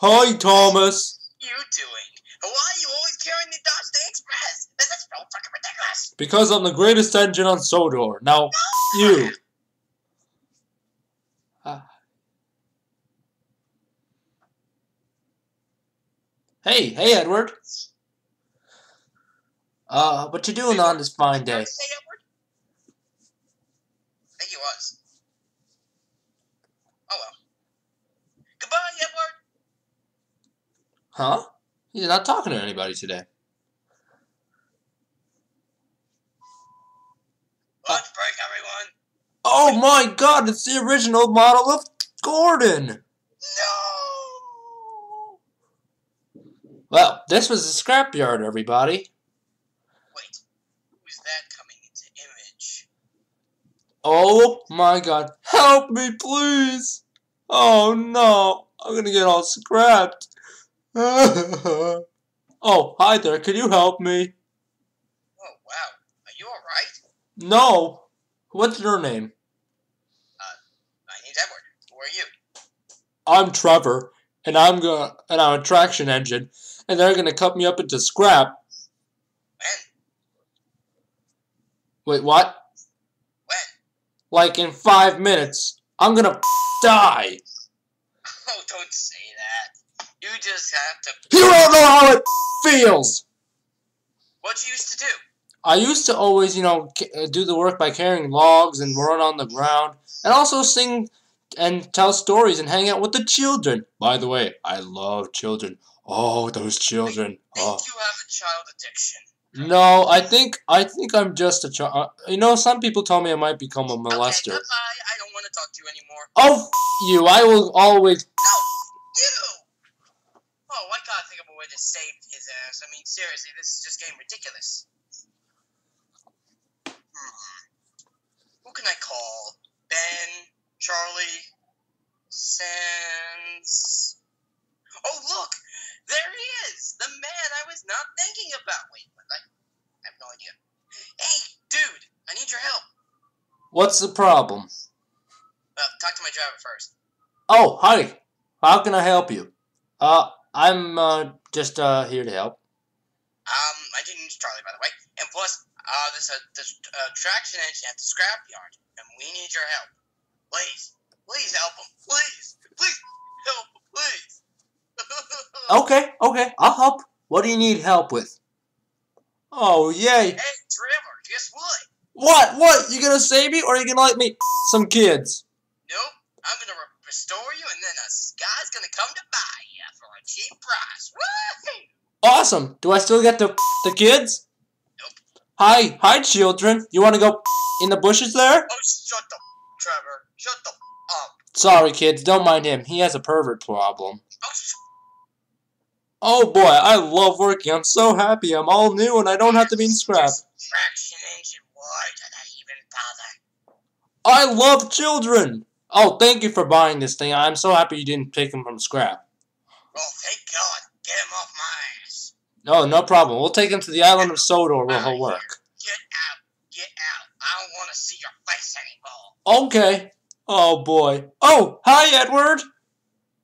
Hi, Thomas. What are you doing? Why are you always carrying the Dodge Day Express? This is so fucking ridiculous. Because I'm the greatest engine on Sodor. Now, you. Ah. Hey, hey, Edward. Uh, what you doing on this fine day? say Edward? I think he was. Oh well. Goodbye, Edward. Huh? He's not talking to anybody today. Lunch break, everyone. Oh my god, it's the original model of Gordon! No. Well, this was the scrapyard, everybody. Wait. Who's that coming into image? Oh my god, help me, please! Oh no, I'm gonna get all scrapped. oh, hi there, can you help me? Oh wow. Are you alright? No. What's your name? Uh, my name's Edward. Who are you? I'm Trevor, and I'm gonna and I'm a traction engine, and they're gonna cut me up into scrap. When? Wait, what? When? Like in five minutes. I'm gonna die. Oh, don't say that. You just have to. You don't know how it feels. What you used to do? I used to always, you know, uh, do the work by carrying logs and run on the ground, and also sing and tell stories and hang out with the children. By the way, I love children. Oh, those children. I think Oh. you have a child addiction. No, I think I think I'm just a child. You know, some people tell me I might become a molester. Okay, goodbye. I don't want to talk to you anymore. Oh, f- you! I will always. You! Oh, I gotta think of a way to save his ass. I mean, seriously, this is just getting ridiculous. Hmm. Who can I call? Ben? Charlie? Sans? Oh, look! There he is! The man I was not thinking about. Wait, what? I, I have no idea. Hey, dude! I need your help. What's the problem? Uh, talk to my driver first. Oh, hi. How can I help you? Uh, I'm uh just uh here to help. Um, my name's Charlie, by the way. And plus, uh, there's a this uh, traction engine at the scrapyard, and we need your help. Please, please help him. Please, please help him, please. Okay, okay, I'll help. What do you need help with? Oh, yay. Hey, Trevor, guess what? What? What? You gonna save me or you gonna let me some kids? Nope, I'm gonna re- restore you, and then a guy's gonna come to buy you for a cheap price. Woo! Awesome. Do I still get the the kids? Nope. Hi, hi children. You wanna go in the bushes there? Oh, shut up, Trevor. Shut the up. Sorry kids, don't mind him. He has a pervert problem. Oh, Oh boy, I love working. I'm so happy. I'm all new and I don't have to be in scrap. Traction engine. Why did I even bother? I love children. Oh, thank you for buying this thing. I'm so happy you didn't take them from scrap. Oh, thank God. Get him off my ass. No, no problem. We'll take him to the island of Sodor where he'll work. Get out. Get out. I don't want to see your face anymore. Okay. Oh boy. Oh, hi Edward.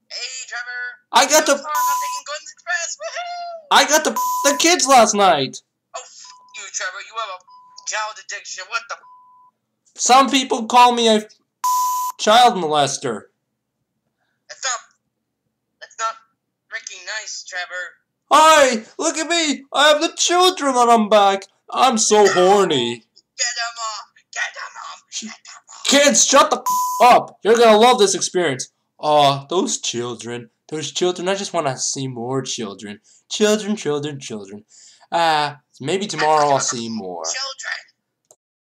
Hey, Trevor. I got the I'm taking Express. Woohoo! I got the the kids last night. Oh, f- you, Trevor. You have a child addiction. What the? Some people call me a child molester. That's not. That's not freaking nice, Trevor. Hi, look at me. I have the children on I'm back. I'm so horny. Get him off. Get him off. Get off. Kids, shut the up. You're gonna love this experience. Aw, those children. Those children. I just want to see more children. Children, children, children. Ah, maybe tomorrow I'll see more. Children.